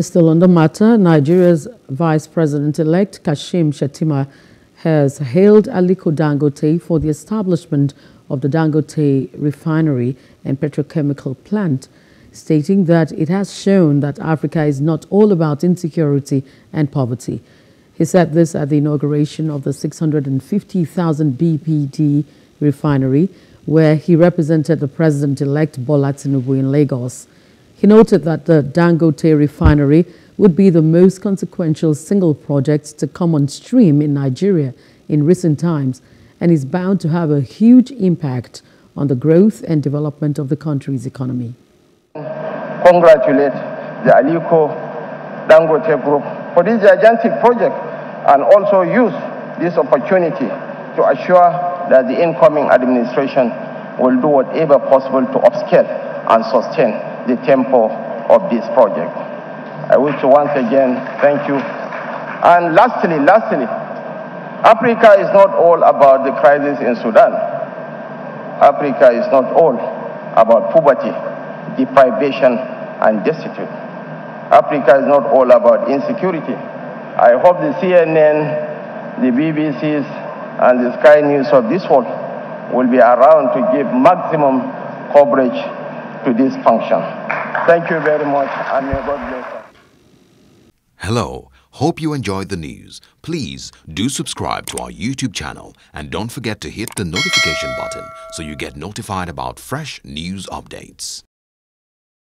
Still on the matter, Nigeria's Vice President-elect Kashim Shettima has hailed Aliko Dangote for the establishment of the Dangote refinery and petrochemical plant, stating that it has shown that Africa is not all about insecurity and poverty. He said this at the inauguration of the 650,000 BPD refinery, where he represented the president-elect Bola Tinubu in Lagos. He noted that the Dangote refinery would be the most consequential single project to come on stream in Nigeria in recent times and is bound to have a huge impact on the growth and development of the country's economy. Congratulate the Aliko Dangote Group for this gigantic project and also use this opportunity to assure that the incoming administration will do whatever possible to upscale and sustain the tempo of this project. I wish to once again thank you. And lastly, lastly, Africa is not all about the crisis in Sudan. Africa is not all about poverty, deprivation, and destitute. Africa is not all about insecurity. I hope the CNN, the BBCs, and the Sky News of this world will be around to give maximum coverage to this function. Thank you very much and may God bless us. Hello. Hope you enjoyed the news. Please do subscribe to our YouTube channel and don't forget to hit the notification button so you get notified about fresh news updates.